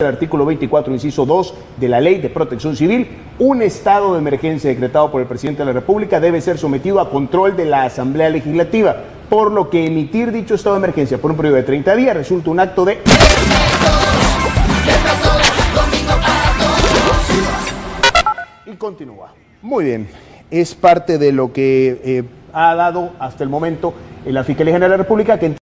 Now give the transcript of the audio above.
el artículo 24, inciso 2 de la Ley de Protección Civil, un estado de emergencia decretado por el presidente de la República debe ser sometido a control de la Asamblea Legislativa, por lo que emitir dicho estado de emergencia por un periodo de 30 días resulta un acto de... Y continúa. Muy bien, es parte de lo que eh, ha dado hasta el momento la Fiscalía General de la República que